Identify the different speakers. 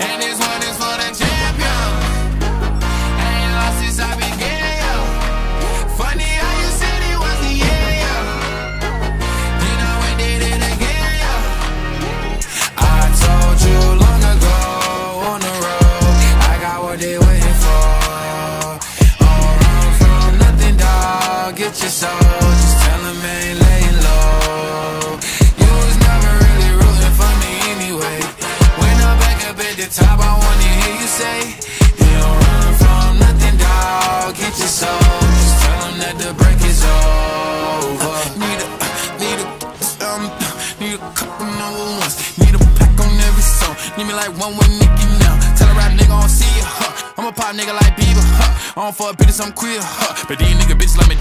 Speaker 1: And this one is for the champion. Ain't lost since I began. Funny how you said it was the. Then did it again. I told you long ago on the road, I got what they waiting for. From nothing, dog. Get your soul, just tell them ain't the top, I wanna hear you say, You don't run from nothing, dog. Get your soul. Just tell him that the break is over. Need a, need a, um, need a couple number ones. Need a pack on every song. Need me like one with Nicki now. Tell a rap nigga I don't see ya, huh? I'm a pop nigga like Bieber, huh? I don't fuck bitches, I'm queer, huh? But these nigga bitches like me